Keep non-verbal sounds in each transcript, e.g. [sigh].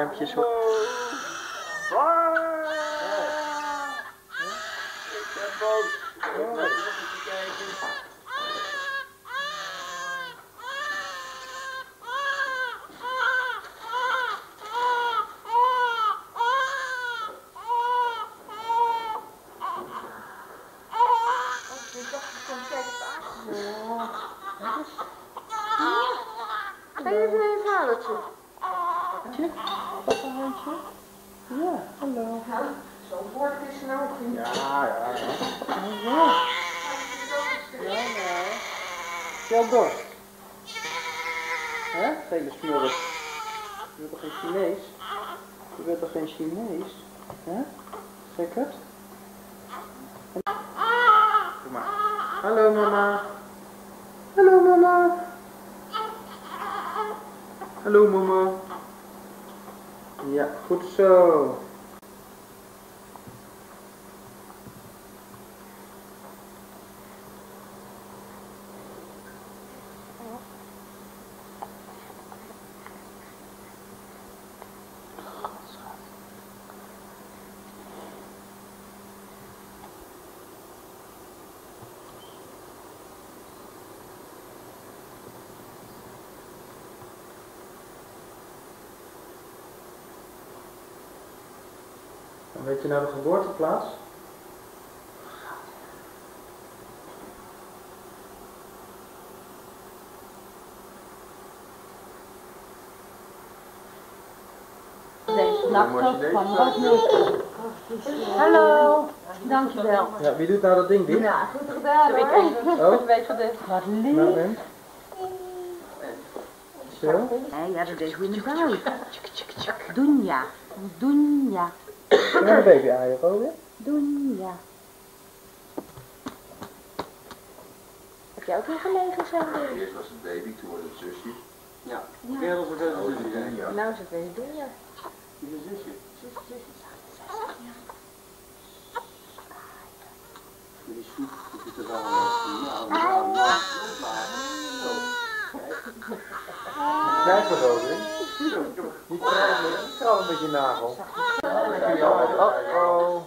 duimpjes hoor. Ik ben boos. Ik ben nog even kijken. Ik Papa handje? Ja, hallo. Zo woord is nou ook niet. Ja, ja, ja. Ja, ja. Jouw dorst. Hè? Gele smurf. Je bent toch geen Chinees? Je bent toch geen Chinees? Hè? Zeker? Kom maar. Hallo mama. Hallo mama. Hallo mama. Ja, goed zo. Weet je nou de geboorteplaats? Chinees. van. Hallo, dankjewel. Ja, wie doet nou dat ding dicht? Nou, goed gedaan hoor. Oh, Wat nou lief. en? Zo. Ja, dat is buik. Dunja. Dunja. En een baby aaien, Robin. Dunja. Heb jij ook nog gelegen zo? Eerst was het baby, toen was het zusje. Ja. Kerels was het zusje zijn. Ja. Nou is het weer. Wie is een zusje? Die soep, die zit er wel aan. Ja, ja, ja. Zo. Krijg me Robin. Die krijg me. Die krabben met je nagel. Oh oh.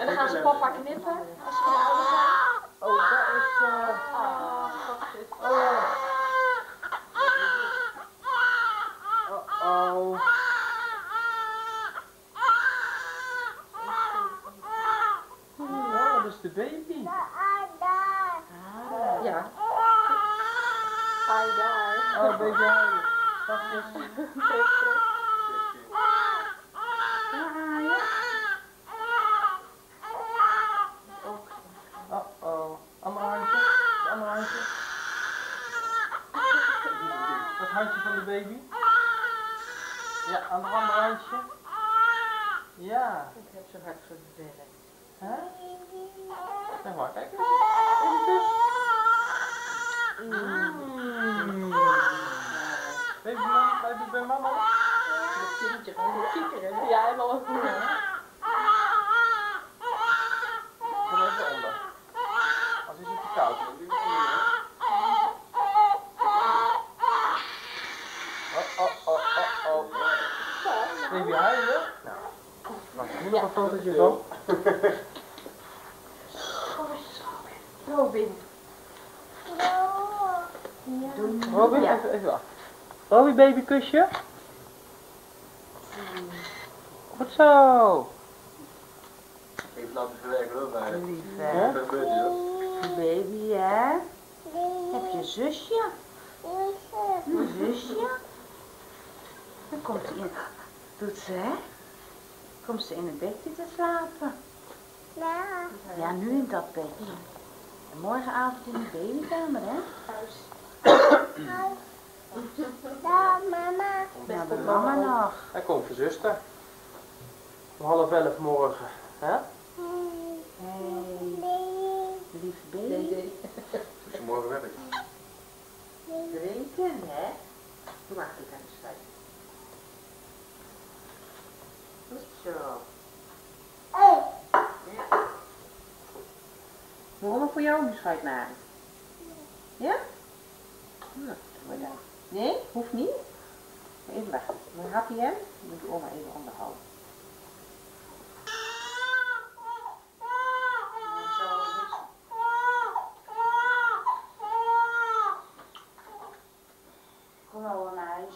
En dan gaan ze papa knippen als ze gaan ouder zijn. Oh, dat is. eh, Oh. Oh. Oh, dat is de baby. Ja. Hi daar. Oh, baby. Wacht eens. [laughs] Oh oh. Ander handje. Ander handje. Dat handje van de baby. Ja, aan de andere handje. Ja. Ik heb zo hard voor de werk. Hè? Zeg maar, kijk eens. Even kus. Mm. Baby, mama, baby bij mama. Dat kindje gewoon weer kiekeren. Ja, helemaal ook goed. Kom even onder. Als is het te koud. Dan doe je het hier. Oh, oh, oh, oh, oh. Baby, huilen? Nou, er nu nog een fotootje van. Robin. Robin, Ja. even, even wacht. Robin, baby, kusje. Goed zo. Even laten verwerken hoor, maar. Lief Hè? Baby hè. Heb je zusje? Een zusje? Dan komt ze in. Doet ze hè? Komt ze in een bedje te slapen? Ja, nu in dat bedje. En morgenavond in de babykamer hè? Ja, bij mama nog. Hij komt voor zuster. Om half elf morgen. Hè? Hey, lieve baby. Dus morgen werk. Drinken hè? Maar goed aan zo. Mama voor jou een beschuit maken? Ja? Nee, hoeft niet. Even wachten. Hij hem. Dan moet oma even onderhouden. Kom nou wel naar huis.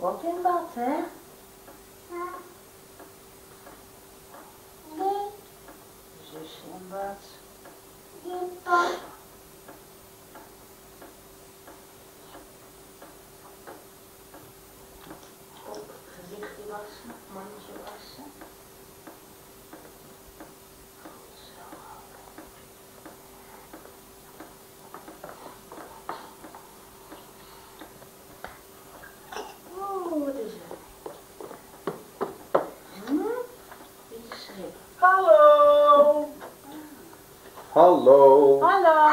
Kom op in bad, hè? Zusje in bad. Op, gezichtje wassen, mondje wassen. Goed zo. Oeh, wat is het? Hm? Beetje schrik. Hallo! Hallo! Hallo!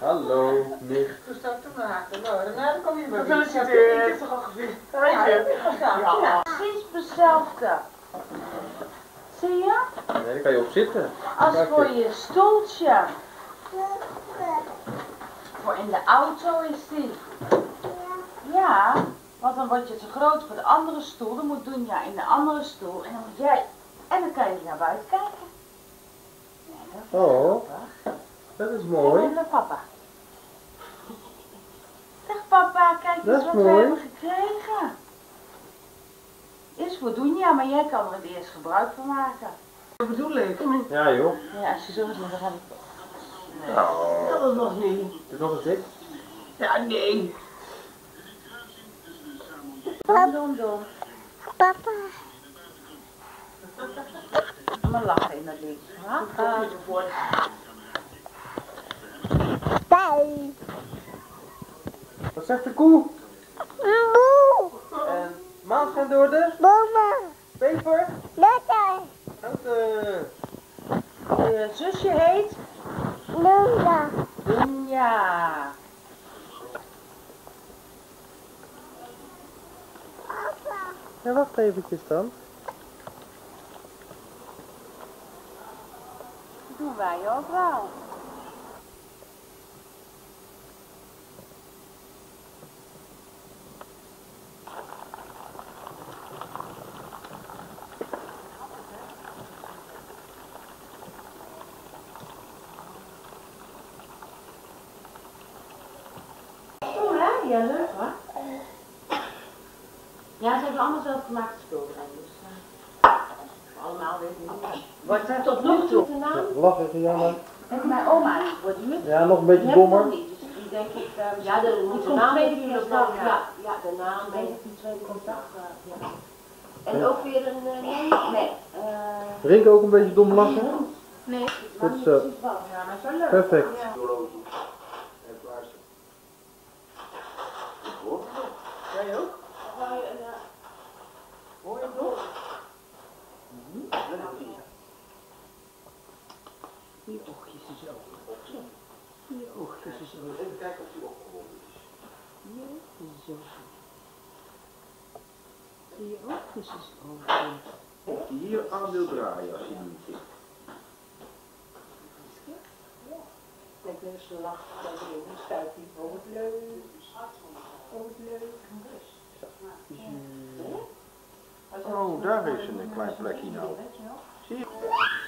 Hallo, nicht. Hoe staat het maken? Nou, dan kom je weer. Gefeliciteerd. Ik heb toch al gezien. Ja, precies hetzelfde. Zie je? Nee, daar kan je op zitten. Als voor je stoeltje. Voor in de auto is die. Ja, want dan word je te groot voor de andere stoel. Dan moet Dunja in de andere stoel. En dan moet jij. En dan kan je naar buiten kijken. Is Oh. Dat is En mooi. naar papa. Zeg papa, kijk eens is wat we hebben gekregen. Is voor Dunja, maar jij kan er het eerst gebruik van maken. Dat bedoel ik. Ja joh. Ja, als je zo doet, dan ga ik... Oh. Dat was nog niet. Doe nog eens dit. Ja, nee. Dom, dom, dom. Papa. [laughs] Maar lachen in dat lied. Haha. Wat zegt de koe? En maas gaan door de peper. Noten. Je zusje heet? Dunja. Ja, wacht eventjes dan. Dat doen wij ook wel. Ja, leuk hoor. Ja, ze hebben allemaal zelf gemaakte schilderijen. Dus, eh, allemaal weet ik niet. Wordt er tot nog toe. Lach even, ja maar. Met mijn oma is duur. Ja, nog een beetje dommer. niet, dus die denk ik... eh, Ja, de, die de naam natuurlijk nog. ja. Ja, ja, de naam. denk ik die tweede kerstdag, eh, ja. En ook weer een... eh, nee, Nee, eh... Rink ook een beetje dom lachen? Nee, Goed zo. precies wel. Ja, maar zo leuk. Perfect. Ja. Doorlopen. Even luisteren. Ik hoor het nog. Jij ook? Hoor je het nog? Die oogjes is ook. Die oogjes is ook. Even kijken of die opgewonden is. Is ook. Die oogjes is ook. Of die hier aan wil draaien als je niet zit. Ik ben zo lachen dat erin schuift die oh wat leuk. Oh wat leuk. Oh, daar is een klein plekje nou. Zie je?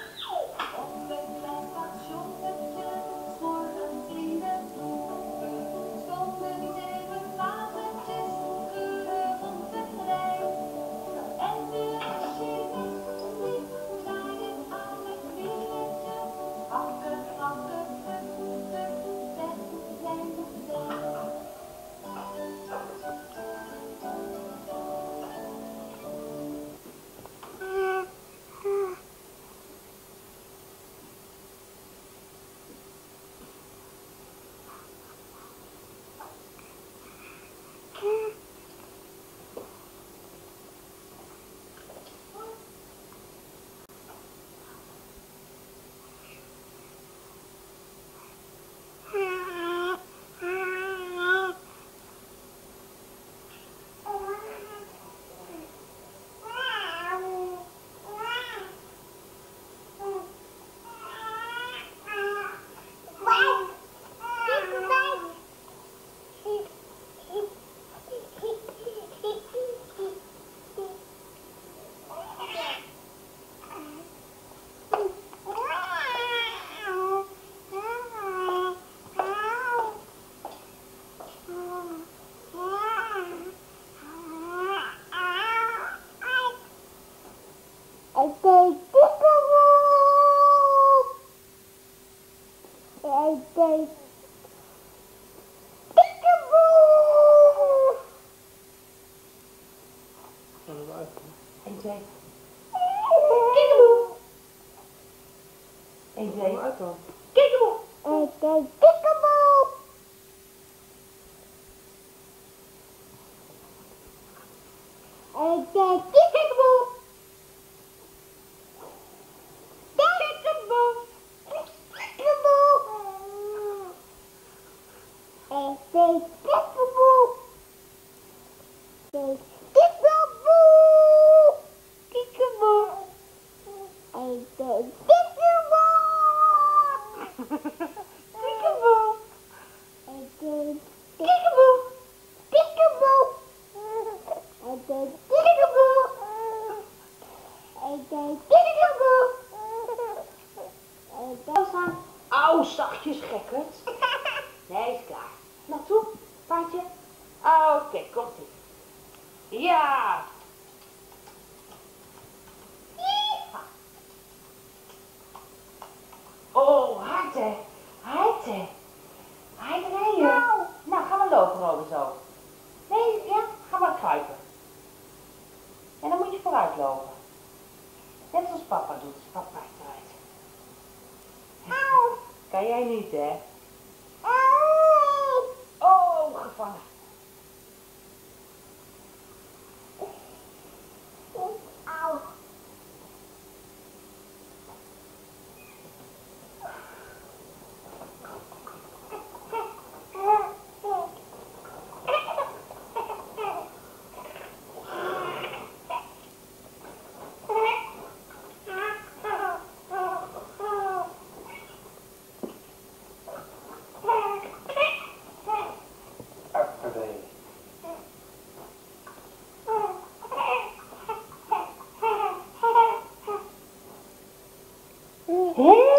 Tchau! Komt ie. Ja. Oh, hard hè. Hard hè. Hard rijden. Nou, ga maar lopen, Robin, zo. Nee, ja, ga maar kruipen. En dan moet je vooruit lopen. Net zoals papa doet. Papa achteruit. Kan jij niet, hè? Oh, gevangen. [gasps] Oh!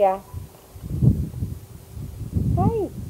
trabalhar. Tá aí.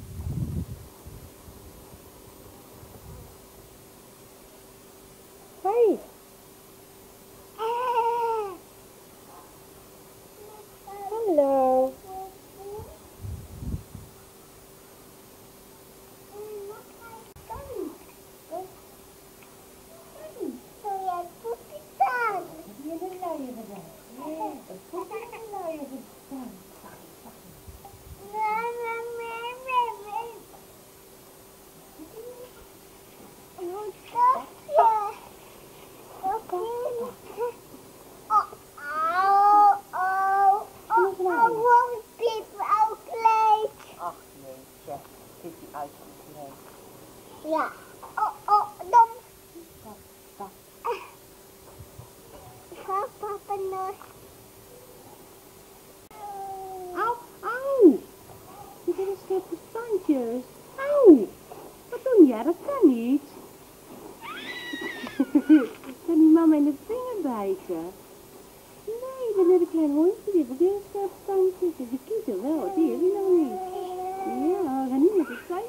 gánh là cái sấy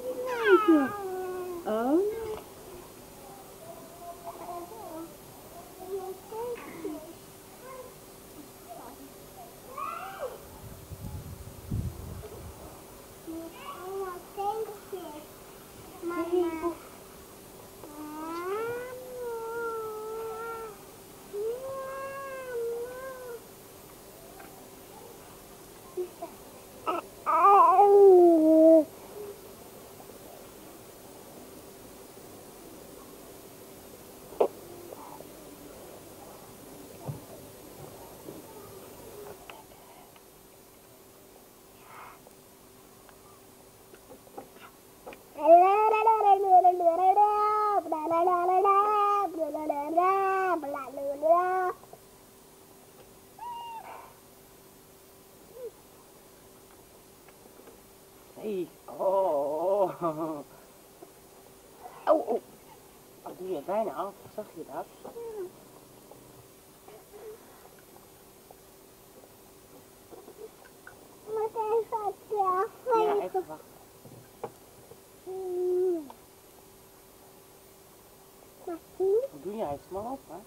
chưa? Ở Oh. Oh, oh. Wat doe je bijna af? Zag je dat? Moet even dat? Ja, even wachten. Wat doe jij? Smal op, hè?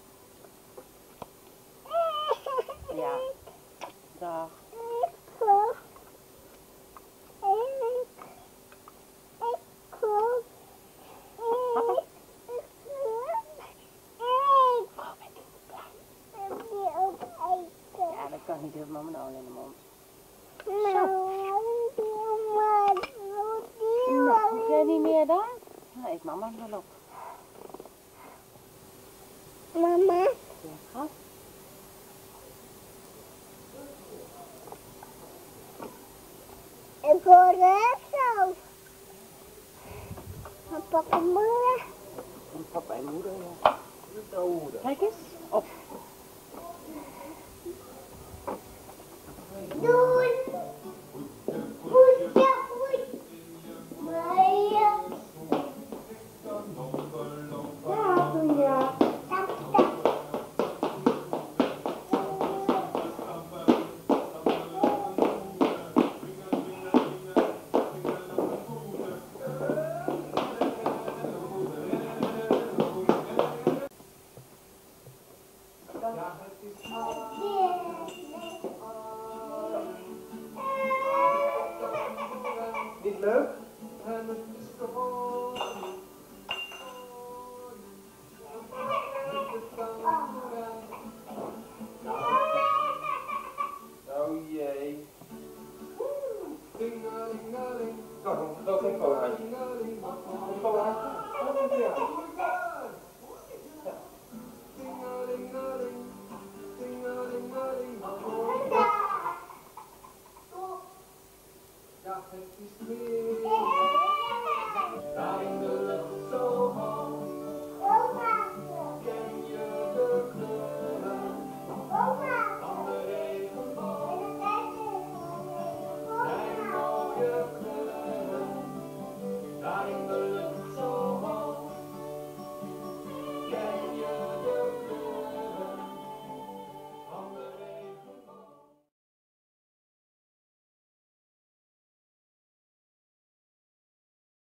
Ja. Dag. adesso. Un po' come ora. Un po' come ora. Che ora?